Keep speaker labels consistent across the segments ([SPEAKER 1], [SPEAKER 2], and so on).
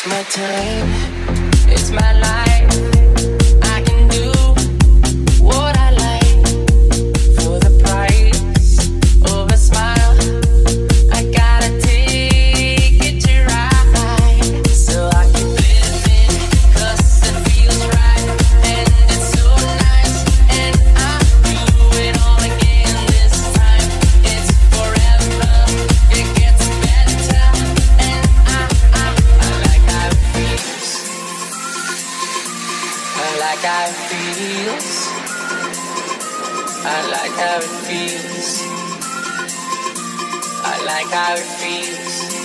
[SPEAKER 1] It's my time, it's my life. how it feels. I like how it feels. I like how it feels.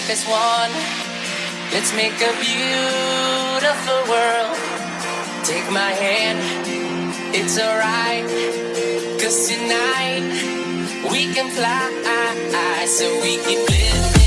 [SPEAKER 1] make us one. Let's make a beautiful world. Take my hand, it's alright. Cause tonight we can fly so we can live.